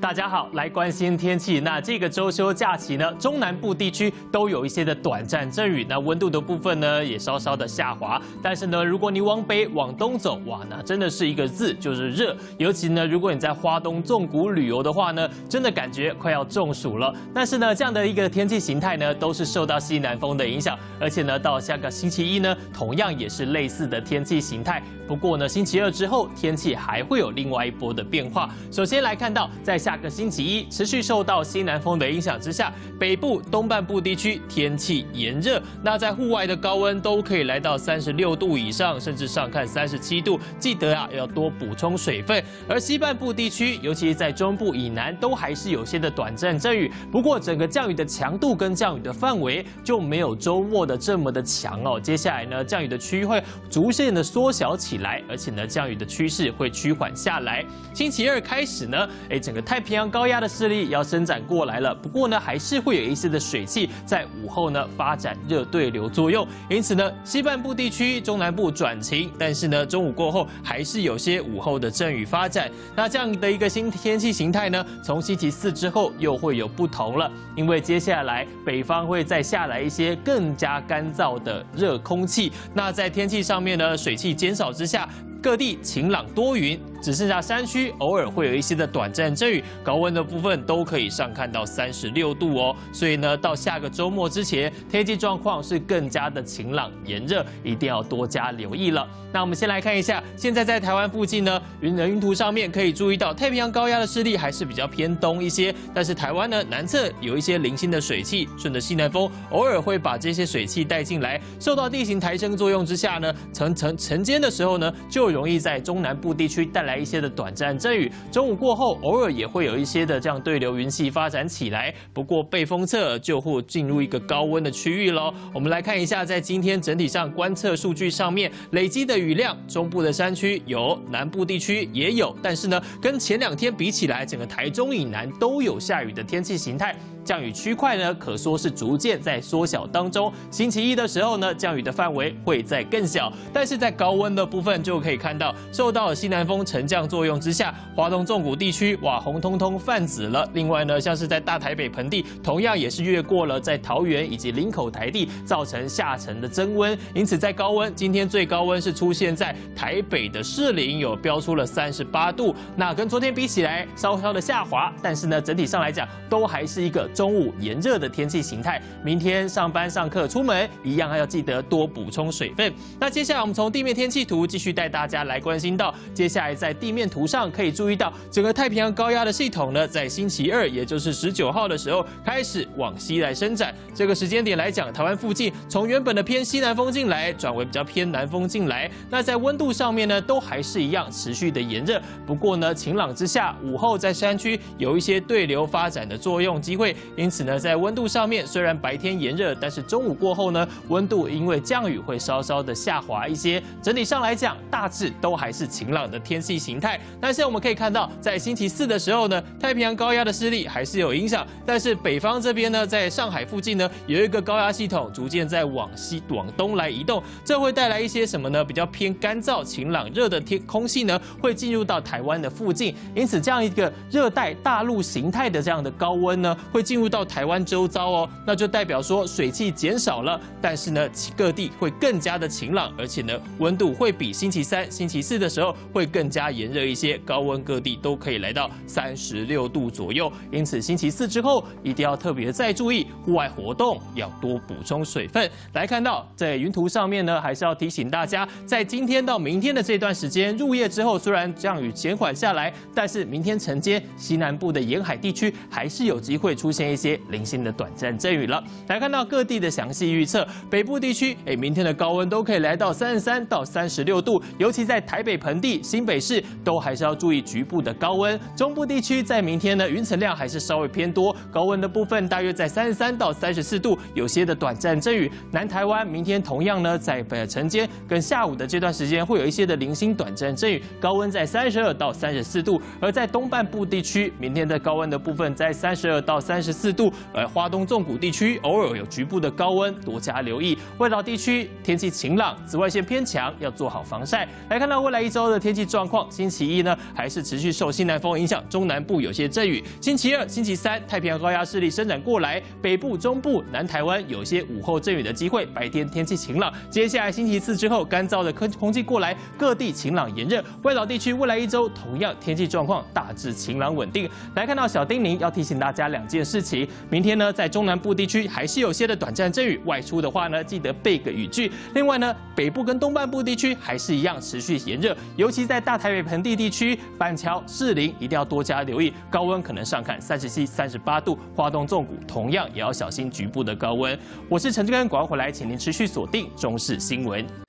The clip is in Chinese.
大家好，来关心天气。那这个周休假期呢，中南部地区都有一些的短暂阵雨，那温度的部分呢也稍稍的下滑。但是呢，如果你往北往东走，哇，那真的是一个字，就是热。尤其呢，如果你在花东纵谷旅游的话呢，真的感觉快要中暑了。但是呢，这样的一个天气形态呢，都是受到西南风的影响，而且呢，到下个星期一呢，同样也是类似的天气形态。不过呢，星期二之后天气还会有另外一波的变化。首先来看到，在下个星期一，持续受到西南风的影响之下，北部、东半部地区天气炎热，那在户外的高温都可以来到三十六度以上，甚至上看三十七度。记得啊，要多补充水分。而西半部地区，尤其是在中部以南，都还是有些的短暂阵雨。不过，整个降雨的强度跟降雨的范围就没有周末的这么的强哦。接下来呢，降雨的区域会逐渐的缩小起来，而且呢，降雨的趋势会趋缓下来。星期二开始呢，哎，整个太太平洋高压的势力要伸展过来了。不过呢，还是会有一些的水汽在午后呢发展热对流作用。因此呢，西半部地区、中南部转晴，但是呢，中午过后还是有些午后的阵雨发展。那这样的一个新天气形态呢，从星期四之后又会有不同了，因为接下来北方会再下来一些更加干燥的热空气。那在天气上面呢，水汽减少之下，各地晴朗多云。只剩下山区偶尔会有一些的短暂阵雨，高温的部分都可以上看到三十六度哦。所以呢，到下个周末之前，天气状况是更加的晴朗炎热，一定要多加留意了。那我们先来看一下，现在在台湾附近呢，云的云图上面可以注意到，太平洋高压的势力还是比较偏东一些，但是台湾呢南侧有一些零星的水汽，顺着西南风，偶尔会把这些水汽带进来，受到地形抬升作用之下呢，晨晨晨间的时候呢，就容易在中南部地区带来。一些的短暂阵雨，中午过后偶尔也会有一些的这样对流云系发展起来。不过背风侧就会进入一个高温的区域喽。我们来看一下，在今天整体上观测数据上面累积的雨量，中部的山区有，南部地区也有，但是呢，跟前两天比起来，整个台中以南都有下雨的天气形态。降雨区块呢，可说是逐渐在缩小当中。星期一的时候呢，降雨的范围会在更小，但是在高温的部分就可以看到，受到西南风沉降作用之下，华东纵谷地区哇红彤彤泛紫了。另外呢，像是在大台北盆地，同样也是越过了在桃园以及林口台地，造成下沉的增温。因此在高温，今天最高温是出现在台北的士林，有标出了三十八度。那跟昨天比起来，稍稍的下滑，但是呢，整体上来讲，都还是一个。中午炎热的天气形态，明天上班上课出门一样还要记得多补充水分。那接下来我们从地面天气图继续带大大家来关心到，接下来在地面图上可以注意到，整个太平洋高压的系统呢，在星期二，也就是十九号的时候开始往西来伸展。这个时间点来讲，台湾附近从原本的偏西南风进来，转为比较偏南风进来。那在温度上面呢，都还是一样持续的炎热。不过呢，晴朗之下，午后在山区有一些对流发展的作用机会。因此呢，在温度上面，虽然白天炎热，但是中午过后呢，温度因为降雨会稍稍的下滑一些。整体上来讲，大致都还是晴朗的天气形态。但是我们可以看到，在星期四的时候呢，太平洋高压的势力还是有影响。但是北方这边呢，在上海附近呢，有一个高压系统逐渐在往西往东来移动，这会带来一些什么呢？比较偏干燥、晴朗、热的天空气呢，会进入到台湾的附近。因此，这样一个热带大陆形态的这样的高温呢，会进。进入到台湾周遭哦，那就代表说水汽减少了，但是呢，各地会更加的晴朗，而且呢，温度会比星期三、星期四的时候会更加炎热一些，高温各地都可以来到三十六度左右。因此，星期四之后一定要特别再注意户外活动，要多补充水分。来看到在云图上。面呢，还是要提醒大家，在今天到明天的这段时间，入夜之后虽然降雨减缓下来，但是明天晨间西南部的沿海地区还是有机会出现。一些零星的短暂阵雨了。来看到各地的详细预测，北部地区，哎，明天的高温都可以来到三十三到三十六度，尤其在台北盆地、新北市，都还是要注意局部的高温。中部地区在明天呢，云层量还是稍微偏多，高温的部分大约在三十三到三十四度，有些的短暂阵雨。南台湾明天同样呢，在北晨间跟下午的这段时间，会有一些的零星短暂阵雨，高温在三十二到三十四度。而在东半部地区，明天的高温的部分在三十二到三十。四度，而花东纵谷地区偶尔有局部的高温，多加留意。外岛地区天气晴朗，紫外线偏强，要做好防晒。来看到未来一周的天气状况，星期一呢还是持续受西南风影响，中南部有些阵雨。星期二、星期三，太平洋高压势力伸展过来，北部、中部、南台湾有些午后阵雨的机会，白天天气晴朗。接下来星期四之后，干燥的空空气过来，各地晴朗炎热。外岛地区未来一周同样天气状况大致晴朗稳定。来看到小丁宁要提醒大家两件事情，明天呢在中南部地区还是有些的短暂阵雨，外出的话呢记得备个雨具。另外呢北部跟东半部地区还是一样持续炎热，尤其在大台北盆地地区、板桥、士林一定要多加留意，高温可能上看三十七、三十八度。花东纵谷同样也要小心局部的高温。我是陈志刚，广回来，请您持续锁定中视新闻。